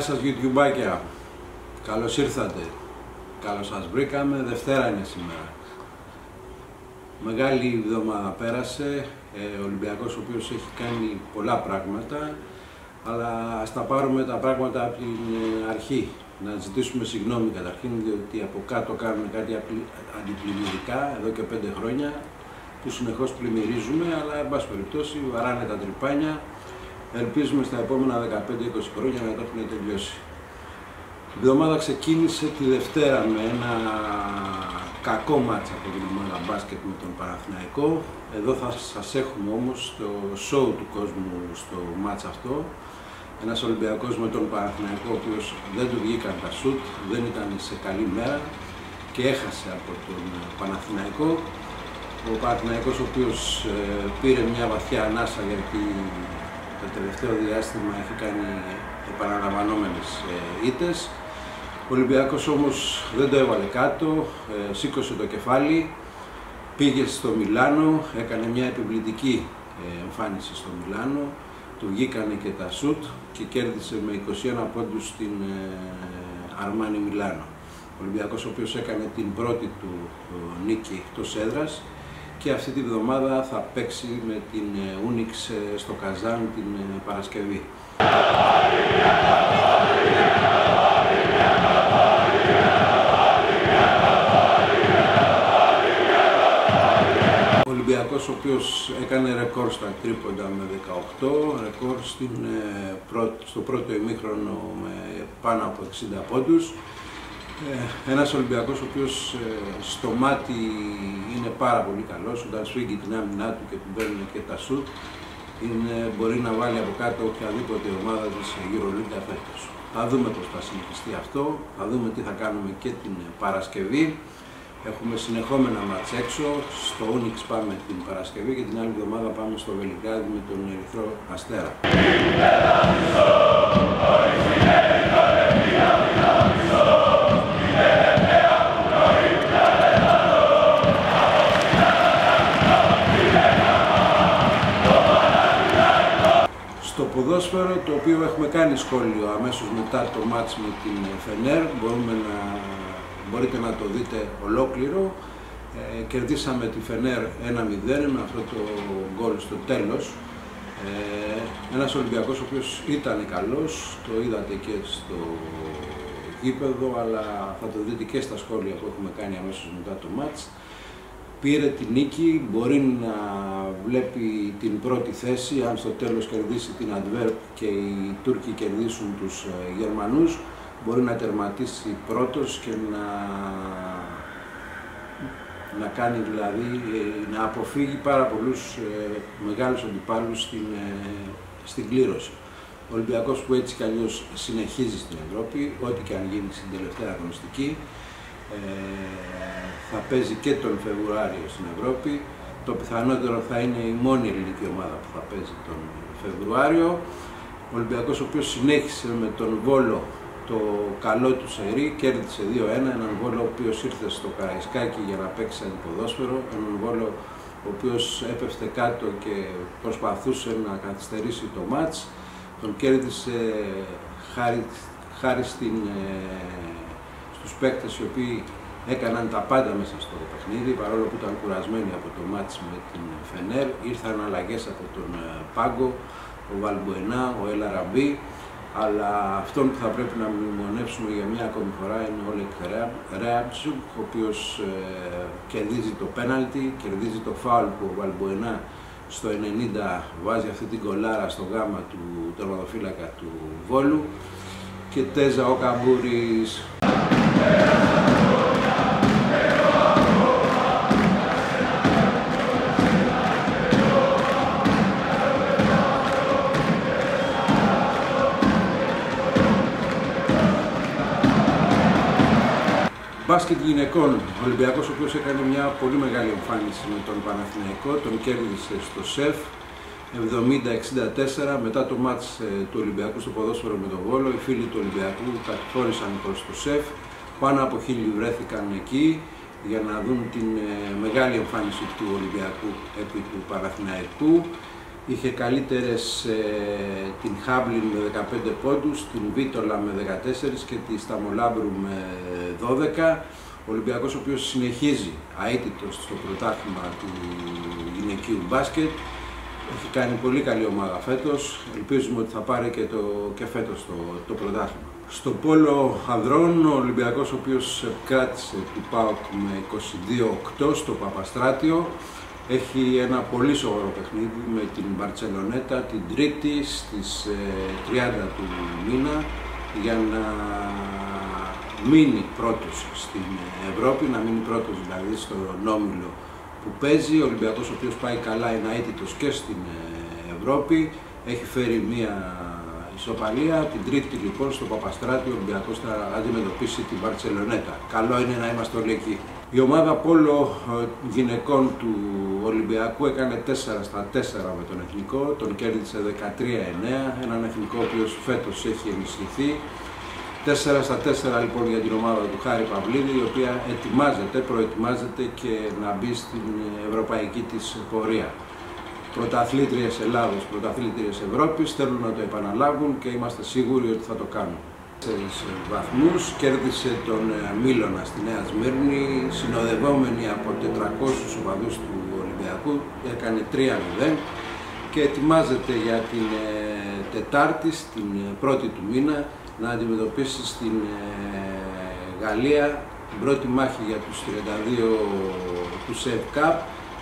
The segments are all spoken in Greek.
Γεια σας YouTubeάκια, καλώς ήρθατε, καλώς σας βρήκαμε, Δευτέρα είναι σήμερα. Μεγάλη εβδομάδα πέρασε, ε, ο Ολυμπιακός ο οποίος έχει κάνει πολλά πράγματα, αλλά ας τα πάρουμε τα πράγματα από την ε, αρχή. Να ζητήσουμε συγγνώμη καταρχήν, διότι από κάτω κάνουμε κάτι αντιπλημμυρικά εδώ και πέντε χρόνια, που συνεχώς πλημμυρίζουμε, αλλά εν πάση περιπτώσει βαράνε τα τρυπάνια, Ελπίζουμε στα επόμενα 15-20 χρόνια να το έχουν τελειώσει. Η εβδομάδα ξεκίνησε τη Δευτέρα με ένα κακό μάτσα από την ομάδα μπάσκετ με τον Παναθηναϊκό. Εδώ θα σας έχουμε όμως το show του κόσμου στο μάτσα αυτό. Ένας Ολυμπιακός με τον Παναθηναϊκό, ο οποίος δεν του βγήκαν τα σουτ, δεν ήταν σε καλή μέρα και έχασε από τον Παναθηναϊκό. Ο Παναθηναϊκός ο οποίος ε, πήρε μια βαθιά ανάσα γιατί το τελευταίο διάστημα έχει κάνει επαναλαμβανόμενες ε, ήττες. Ο Ολυμπιακός όμως δεν το έβαλε κάτω, ε, σήκωσε το κεφάλι, πήγε στο Μιλάνο, έκανε μια επιβλητική ε, εμφάνιση στο Μιλάνο, του βγήκανε και τα σουτ και κέρδισε με 21 πόντους στην Αρμάνι Μιλάνο. Ο Ολυμπιακός ο οποίος έκανε την πρώτη του νίκη εκτός έδρας και αυτή τη βδομάδα θα παίξει με την Ούνιξ ε, στο Καζάν την ε, Παρασκευή. Ο Ολυμπιακός ο οποίος έκανε ρεκόρ στα τρίποντα με 18, ρεκόρ στην, ε, στο πρώτο ημίχρονο με πάνω από 60 πόντους. Ε, ένας Ολυμπιακός ο οποίος ε, στο μάτι είναι πάρα πολύ καλός, όταν σφίγγει την άμυνά του και του παίρνει και τα σουτ, είναι, μπορεί να βάλει από κάτω οποιαδήποτε ομάδα της EuroLeague φέτος. Θα δούμε πώς θα συνεχιστεί αυτό, θα δούμε τι θα κάνουμε και την Παρασκευή. Έχουμε συνεχόμενα μάτς έξω, στο Onyx πάμε την Παρασκευή και την άλλη εβδομάδα πάμε στο Βελιγράδι με τον Ερυθρό Αστέρα. Οποίο έχουμε κάνει σχόλιο αμέσως μετά το μάτς με την Φενέρ. Μπορούμε να, μπορείτε να το δείτε ολόκληρο. Ε, κερδίσαμε τη Φενέρ 1-0 με αυτό το γκολ στο τέλος. Ε, ένας Ολυμπιακός ο οποίος ήταν καλός το είδατε και στο γήπεδο αλλά θα το δείτε και στα σχόλια που έχουμε κάνει αμέσως μετά το μάτς. Πήρε την νίκη, μπορεί να βλέπει την πρώτη θέση, αν στο τέλος κερδίσει την Αντβέρπ και οι Τούρκοι κερδίσουν τους ε, Γερμανούς, μπορεί να τερματίσει πρώτος και να, να κάνει δηλαδή, ε, να αποφύγει πάρα πολλούς ε, μεγάλους αντιπάλους στην, στην κλήρωση. Ο Ολυμπιακός που έτσι κι αλλιώς συνεχίζει στην Ευρώπη, ό,τι και αν γίνει στην τελευταία αγωνιστική, θα παίζει και τον Φεβρουάριο στην Ευρώπη. Το πιθανότερο θα είναι η μόνη ελληνική ομάδα που θα παίζει τον Φεβρουάριο. Ο Ολυμπιακός ο οποίος συνέχισε με τον Βόλο το καλό του σερί, κέρδισε 2-1, έναν Βόλο ο οποίος ήρθε στο Καραϊσκάκι για να παίξει ποδόσφαιρο, έναν Βόλο ο οποίος έπεφτε κάτω και προσπαθούσε να καθυστερήσει το μάτς, τον κέρδισε χάρη, χάρη στην, ε, στους παίκτες οι οποίοι έκαναν τα πάντα μέσα στο παιχνίδι, παρόλο που ήταν κουρασμένοι από το μάτς με την Φενέρ, ήρθαν αλλαγές από τον ε, Πάγκο, ο Βαλμπουενά, ο Ελαραμπή, αλλά αυτόν που θα πρέπει να μνημονεύσουμε για μια ακόμη φορά είναι ο Λεκ Ρέαμψου, ο οποίος ε, κερδίζει το πέναλτι, κερδίζει το φάουλ που ο Βαλμπουενά στο 90 βάζει αυτή την κολάρα στο γάμα του τερματοφύλακα του Βόλου. Και τέζα ο Καμπούρης Μπάσκετ γυναικών, ο Ολυμπιακός ο οποίος έκανε μια πολύ μεγάλη εμφάνιση με τον Παναθηναϊκό, τον κέρδισε στο ΣΕΦ 70-64 μετά το μάτς ε, του Ολυμπιακού στο ποδόσφαιρο με τον Βόλο, οι φίλοι του Ολυμπιακού κατηφόρησαν προς το ΣΕΦ, πάνω από χίλιοι βρέθηκαν εκεί για να δουν την ε, μεγάλη εμφάνιση του Ολυμπιακού επί του Παναθηναϊκού. Είχε καλύτερες ε, την Χάμπλιν με 15 πόντους, την Βίτολα με 14 και τη Σταμολάμπρου με 12. Ο Ολυμπιακός ο οποίος συνεχίζει αίτητος στο πρωτάθλημα του γυναικείου μπάσκετ. Έχει κάνει πολύ καλή ομάδα φέτος. Ελπίζουμε ότι θα πάρει και, το, και φέτος το, το πρωτάθλημα. Στο πόλο ανδρών, ο Ολυμπιακός ο οποίος κράτησε του ΠΑΟΚ με 22-8 στο Παπαστράτιο. Έχει ένα πολύ σοβαρό παιχνίδι με την Μπαρτσελονέτα την Τρίτη στις 30 ε, του μήνα για να μείνει πρώτος στην Ευρώπη, να μείνει πρώτος δηλαδή στο νόμιλο που παίζει. Ο Ολυμπιακός ο οποίος πάει καλά είναι αίτητος και στην ε, Ευρώπη. Έχει φέρει μία ισοπαλία. Την Τρίτη λοιπόν στο Παπαστράτη ο Ολυμπιακός θα αντιμετωπίσει την Μπαρτσελονέτα. Καλό είναι να είμαστε όλοι εκεί. Η ομάδα Πόλο ε, γυναικών του Ολυμπιακού έκανε 4 στα 4 με τον Εθνικό, τον κέρδισε 13-9, έναν Εθνικό ο οποίος φέτος έχει ενισχυθεί. 4 στα 4 λοιπόν για την ομάδα του Χάρη Παυλίδη, η οποία ετοιμάζεται, προετοιμάζεται και να μπει στην ευρωπαϊκή της πορεία. Πρωταθλήτριες Ελλάδος, πρωταθλήτριες Ευρώπης θέλουν να το επαναλάβουν και είμαστε σίγουροι ότι θα το κάνουν. Σε βαθμούς. Κέρδισε τον ε, Μίλωνα στη Νέα Σμύρνη, συνοδευόμενη από 400 οπαδούς του Ολυμπιακού, έκανε 3-0 και ετοιμάζεται για την ε, Τετάρτη, στην ε, πρώτη του μήνα, να αντιμετωπίσει στην Γαλλία την πρώτη μάχη για τους 32 του ΣΕΒ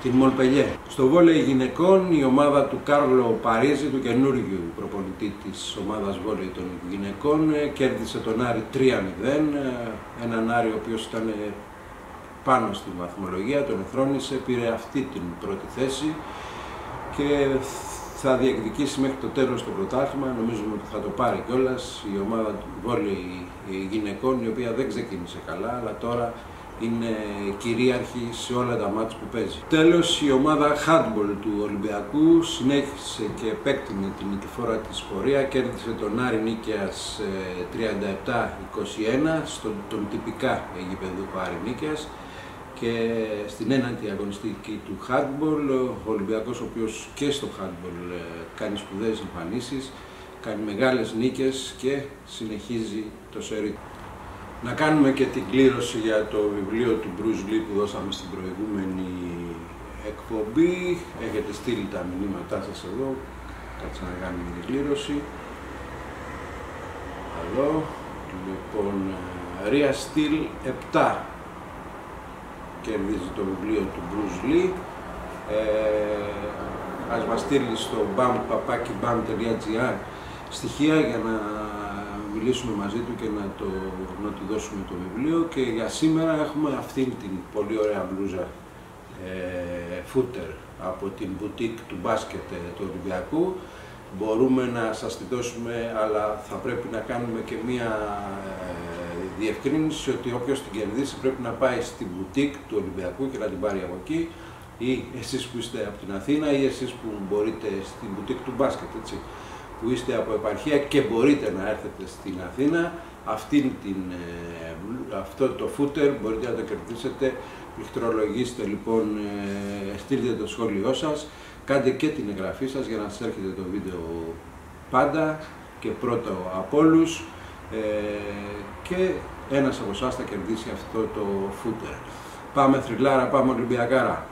την Μολπελιέ. Στο βόλεϊ γυναικών η ομάδα του Κάρλο Παρίζη, του καινούργιου προπονητή της ομάδας βόλεϊ των γυναικών, ε, κέρδισε τον Άρη 3-0, ε, έναν Άρη ο οποίος ήταν ε, πάνω στην βαθμολογία, τον εθρόνησε, πήρε αυτή την πρώτη θέση και θα διεκδικήσει μέχρι το τέλος το πρωτάθλημα, νομίζουμε ότι θα το πάρει κιόλας η ομάδα του βόλεϊ γυναικών, η οποία δεν ξεκίνησε καλά, αλλά τώρα είναι κυρίαρχη σε όλα τα μάτια που παίζει. Τέλος, η ομάδα handball του Ολυμπιακού συνέχισε και επέκτηνε την νικηφόρα της πορεία, κέρδισε τον Άρη Νίκαιας 37-21 στον τον τυπικά γηπεδού Άρη Νίκαιας και στην έναντι αγωνιστική του handball, ο Ολυμπιακός ο οποίος και στο handball ε, κάνει σπουδαίες εμφανίσεις, κάνει μεγάλες νίκες και συνεχίζει το σερί να κάνουμε και την κλήρωση για το βιβλίο του Bruce Lee που δώσαμε στην προηγούμενη εκπομπή. Έχετε στείλει τα μηνύματά σας εδώ. Κάτσε να κάνουμε την κλήρωση. Εδώ. Λοιπόν, Ρία Στυλ 7 κερδίζει το βιβλίο του Bruce Lee. Ε, ας μας στείλει στο bam.papakibam.gr στοιχεία για να μιλήσουμε μαζί του και να, το, να του δώσουμε το βιβλίο. Και για σήμερα έχουμε αυτήν την πολύ ωραία μπλούζα ε, φούτερ από την μπουτίκ του μπάσκετ ε, του Ολυμπιακού. Μπορούμε να σας τη δώσουμε, αλλά θα πρέπει να κάνουμε και μία ε, διευκρίνηση ότι όποιος την κερδίσει πρέπει να πάει στην μπουτίκ του Ολυμπιακού και να την πάρει από εκεί. Ή εσείς που είστε από την Αθήνα ή εσείς που μπορείτε στην μπουτίκ του μπάσκετ, έτσι που είστε από επαρχία και μπορείτε να έρθετε στην Αθήνα, αυτήν την, ε, αυτό το φούτερ μπορείτε να το κερδίσετε, πληκτρολογήστε λοιπόν, ε, στείλτε το σχόλιο σας, κάντε και την εγγραφή σας για να σας έρχεται το βίντεο πάντα και πρώτο από όλους ε, και ένας από εσάς θα κερδίσει αυτό το φούτερ. Πάμε θρυλάρα, πάμε Ολυμπιακάρα.